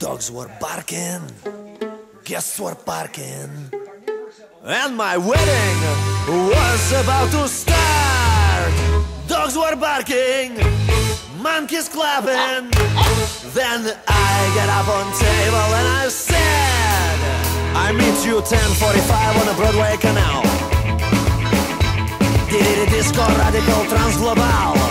Dogs were barking, guests were parking, and my wedding was about to start. Dogs were barking, monkeys clapping. Then I get up on table and I said, I meet you 10:45 on the Broadway Canal. Did it disco radical transglobal.